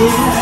Yeah.